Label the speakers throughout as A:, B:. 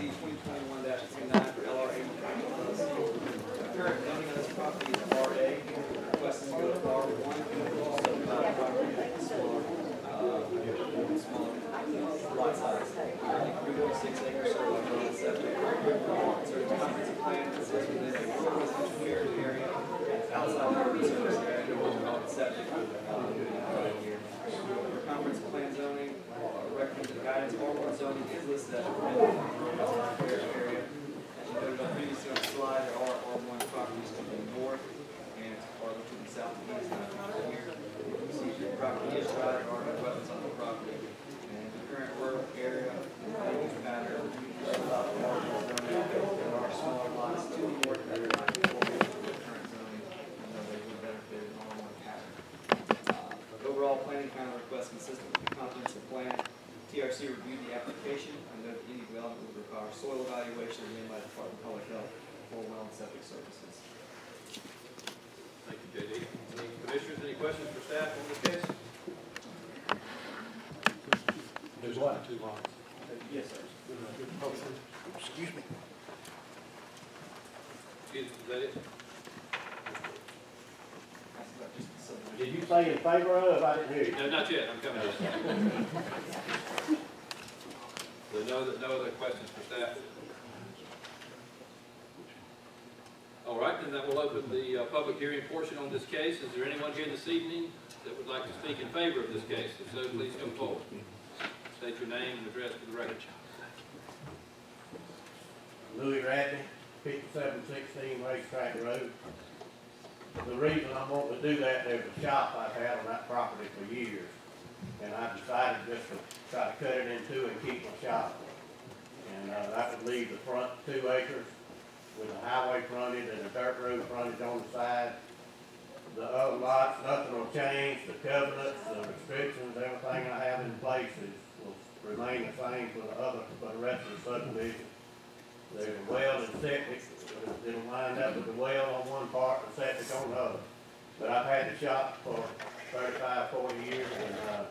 A: Z twenty twenty-one 29 for LRA LLC. Current go to R one, also about property at smaller, uh, smaller lot size. Currently three point six acres, so like one. So comprehensive plan consists within a residential area, outside the urban service area, no more than septic. um, here. For conference plan zoning, uh, recommended guidance, R one zoning is listed as permitted in the residential area. As you noted on previously on the slide, there are R one properties to the north and are to the southeast, not here. You see the property is dry, there are no wetlands on the property. And the current rural area, land use pattern, about the R one zoning, there are smaller lots to the north that are not that. Uh, Overall, planning kind request consistent with the comprehensive plan. TRC reviewed the application and noted any development would require soil evaluation made by the Department of Public Health for well and septic services.
B: Thank you, JD. Any commissioners, any questions for staff on this case?
C: There's what?
B: Two lots.
A: Yes, sir.
C: Excuse me.
B: Is is that it?
A: That's about just the subdivision.
C: Did you say in favor of, I didn't hear you.
B: No, not yet, I'm coming to There no, no other questions for staff? All right, then that will open the uh, public hearing portion on this case. Is there anyone here this evening that would like to speak in favor of this case? If so, please come forward. State your name and address for the record.
C: Louis Radney, fifty-seven sixteen Racetrack Road. The reason I want to do that, there's a shop I've had on that property for years. And I decided just to try to cut it in two and keep my shop. And, uh, that would leave the front two acres with a highway frontage and a dirt road frontage on the side. The other lots, nothing will change, the covenants, the restrictions, everything I have in place is, will remain the same for the other, for the rest of the subdivision. There's a well and septic, it'll wind up with the well on one part and septic on the other. But I've had the shop for thirty-five, forty years, and, uh,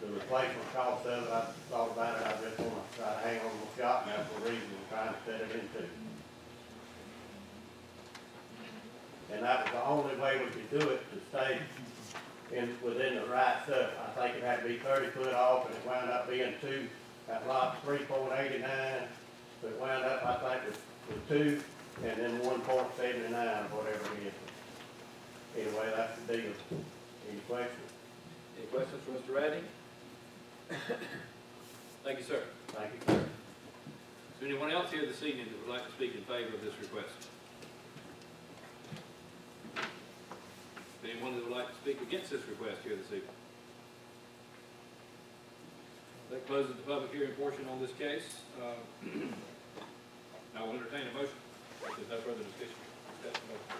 C: the replacement cost of it, I thought about it, I just wanna try to hang on to my shop now for a reason, I'm trying to fit it into. And that was the only way we could do it, to stay in, within the right stuff. I think it had to be thirty foot off, and it wound up being two, that lot three point eighty-nine, so it wound up, I think, with, two, and then one point seventy-nine, whatever it is. Anyway, that's the deal. Any questions?
B: Any questions for Mr. Radney? Thank you, sir.
C: Thank you, sir.
B: Is there anyone else here this evening that would like to speak in favor of this request? Anyone that would like to speak against this request here this evening? That closes the public hearing portion on this case. Uh, I will entertain a motion. If there's no further discussion. discussion, motion.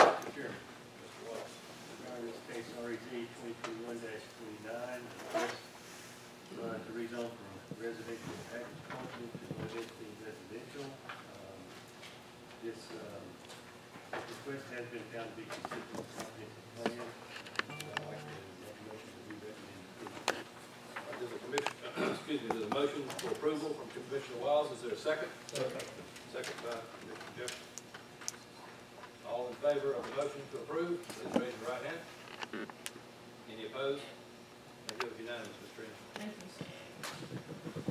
B: Mr. Chairman, Mr. Wallace.
D: Regarding this case REZ twenty twenty-one twenty-nine, uh, to rezone from residential to density residential. Um, This, um, request has been found to be consistent motion
B: for approval from Commissioner Wiles. Is there a second? Second. Second by Commissioner Jefferson. All in favor of the motion to approve, please raise your right hand. Any opposed? That goes unanimous, Mr. Tran. Thank you.